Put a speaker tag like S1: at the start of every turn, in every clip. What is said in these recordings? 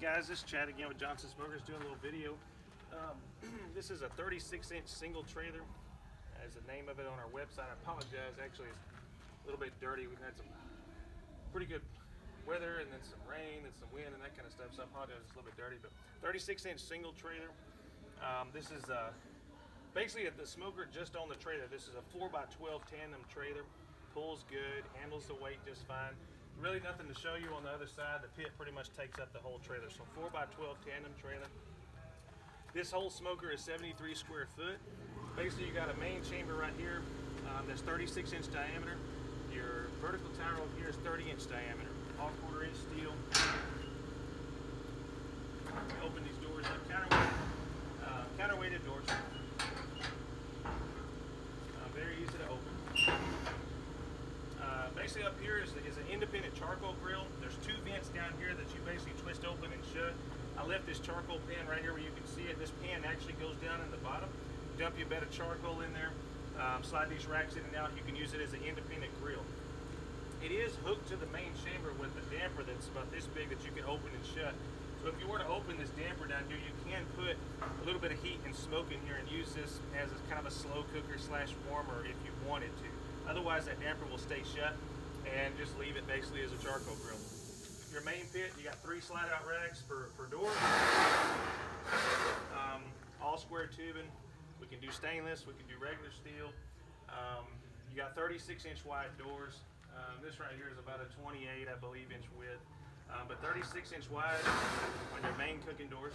S1: guys, this is Chad again with Johnson Smokers doing a little video. Um, this is a 36 inch single trailer as the name of it on our website. I apologize, actually it's a little bit dirty. We've had some pretty good weather and then some rain and some wind and that kind of stuff, so I apologize it's a little bit dirty, but 36 inch single trailer. Um, this is uh, basically the smoker just on the trailer. This is a 4x12 tandem trailer. Pulls good, handles the weight just fine really nothing to show you on the other side. The pit pretty much takes up the whole trailer. So 4x12 tandem trailer. This whole smoker is 73 square foot. Basically, you got a main chamber right here um, that's 36 inch diameter. Your vertical tower over here is 30 inch diameter. All quarter inch steel. Open these doors up, counterweighted, uh, counterweighted doors. Uh, very easy to open basically up here is, is, an independent charcoal grill. There's two vents down here that you basically twist open and shut. I left this charcoal pan right here where you can see it. This pan actually goes down in the bottom. Dump you a bed of charcoal in there. Um, slide these racks in and out. You can use it as an independent grill. It is hooked to the main chamber with a damper that's about this big that you can open and shut. So if you were to open this damper down here, you can put a little bit of heat and smoke in here and use this as a kind of a slow cooker slash warmer if you wanted to. Otherwise, that damper will stay shut and just leave it basically as a charcoal grill. Your main pit, you got three slide out racks per, per door. Um, all square tubing. We can do stainless, we can do regular steel. Um, you got 36 inch wide doors. Um, this right here is about a 28, I believe, inch width. Um, but 36 inch wide on your main cooking doors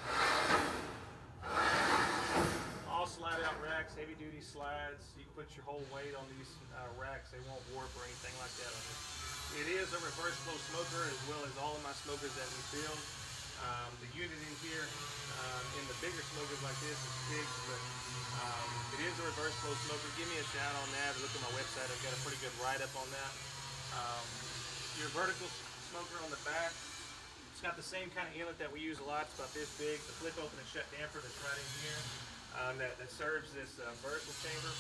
S1: all slide out racks, heavy duty slides. You can put your whole weight on these uh, racks. They won't warp or anything like that on this. It is a reverse flow smoker as well as all of my smokers that we build. Um, the unit in here, um, in the bigger smokers like this, is big, but um, it is a reverse flow smoker. Give me a shout on that. Look at my website. I've got a pretty good write-up on that. Um, your vertical smoker on the back, it's got the same kind of inlet that we use a lot. It's about this big. The flip open and shut damper that's right in here um, that, that, serves this uh, vertical chamber.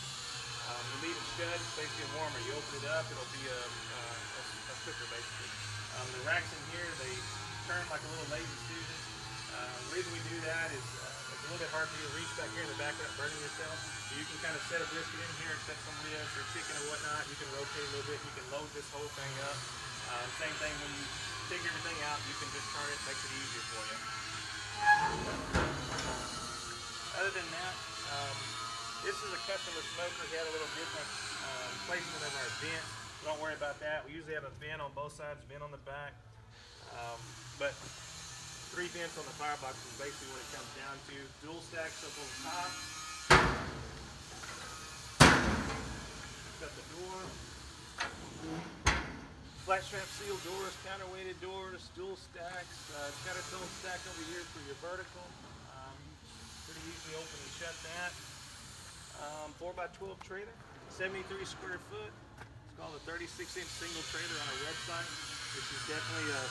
S1: Um, you leave it shut, it's basically a warmer. You open it up, it'll be a, uh, a, a cooker basically. Um, the racks in here, they turn like a little lazy Susan. Uh, the reason we do that is uh, it's a little bit hard for you to reach back here in the back without burning yourself. So you can kind of set a brisket in here, set some ribs or chicken or whatnot. You can rotate a little bit. You can load this whole thing up. Um, same thing when you take everything out, you can just turn it, makes it easier for you. This is a customer smoker. He had a little different um, placement of our vent. Don't worry about that. We usually have a vent on both sides, vent on the back. Um, but three vents on the firebox is basically what it comes down to. Dual stacks up on top. Got the door. Flat strap seal doors, counterweighted doors, dual stacks. Uh, it's got its own stack over here for your vertical. Pretty easily open and shut that. Um, 4x12 trailer, 73 square foot. It's called a 36 inch single trailer on our website. This is definitely a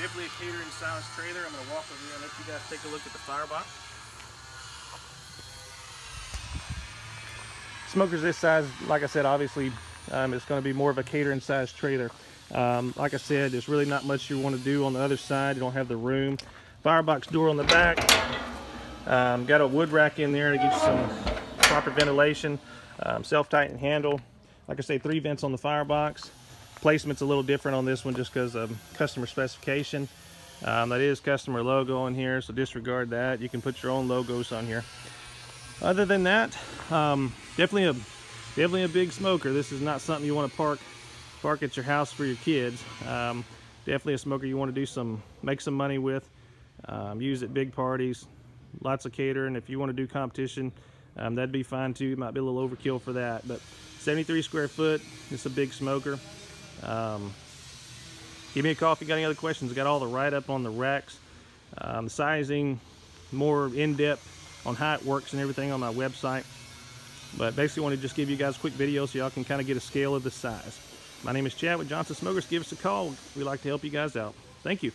S1: definitely a catering size trailer. I'm going to walk over here and let you guys take a look at the firebox. Smokers this size, like I said, obviously um, it's going to be more of a catering size trailer. Um, like I said, there's really not much you want to do on the other side. You don't have the room. Firebox door on the back. Um, got a wood rack in there to get you some proper ventilation. Um, Self-tighten handle. Like I say, three vents on the firebox. Placement's a little different on this one just because of customer specification. Um, that is customer logo on here, so disregard that. You can put your own logos on here. Other than that, um, definitely a definitely a big smoker. This is not something you want to park park at your house for your kids. Um, definitely a smoker you want to do some make some money with. Um, use at big parties, lots of catering. If you want to do competition, um, that'd be fine too. It might be a little overkill for that, but 73 square foot, it's a big smoker. Um, give me a call if you got any other questions. Got all the write-up on the racks, um, sizing, more in-depth on how it works and everything on my website. But basically want to just give you guys a quick video so y'all can kind of get a scale of the size. My name is Chad with Johnson Smokers. Give us a call. We'd like to help you guys out. Thank you.